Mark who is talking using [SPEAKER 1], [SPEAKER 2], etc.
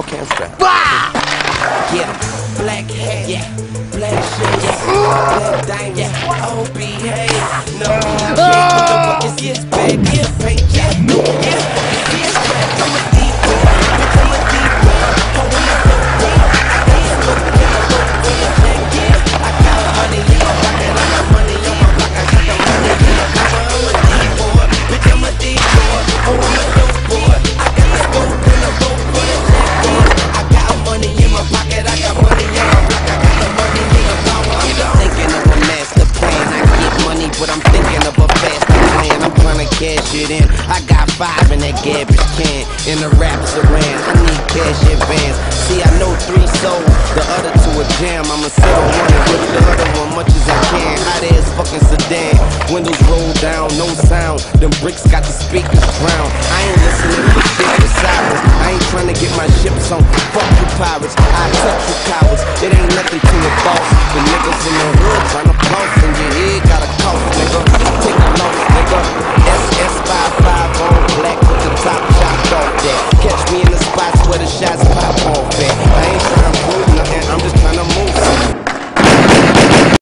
[SPEAKER 1] Okay, I'm straight.
[SPEAKER 2] Get 'em. Black hat, yeah. Black shirt, yeah. Black yeah. Oh. No, yeah. Yes, back, but I'm thinking of a faster plan. I'm trying to cash it in. I got five in that garbage can. In the rap saran, I need cash advance. See, I know three sold, the other two a jam. I'ma on one and whip the other one much as I can. Hot ass fucking sedan. Windows roll down, no sound. Them bricks got the speakers drowned. I ain't listening to shit sirens. I ain't trying to get my ships on. Fuck you pirates. I touch you cowards. It ain't nothing to a boss. The niggas in the hood trying